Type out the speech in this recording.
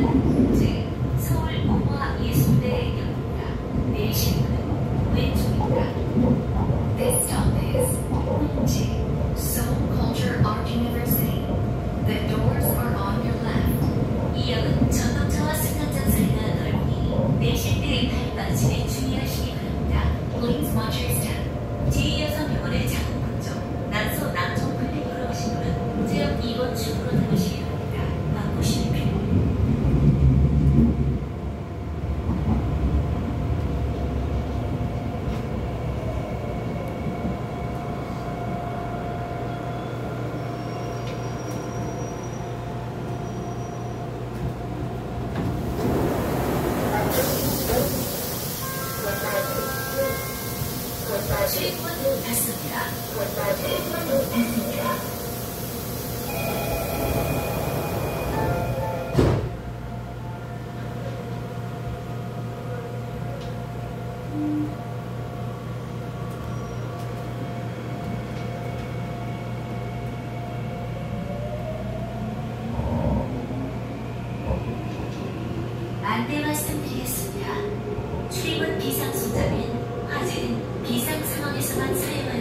문제 서울 문화예술대역입니다. 내시는 왼쪽입니다. This stop is 문제 Seoul Culture Art University. The doors are on your left. 이 역은 전동차와 승강장 사이가 넓으니 내실 때 발빠짐에 주의하시기 바랍니다. Please watch your step. 제2여성병원의 작은 쪽 난소 오신 분은 제역 2번 출구로 출입문 닫습니다. 안내 말씀드리겠습니다. 출입은 비상 손잡이는 화재는 비상 상황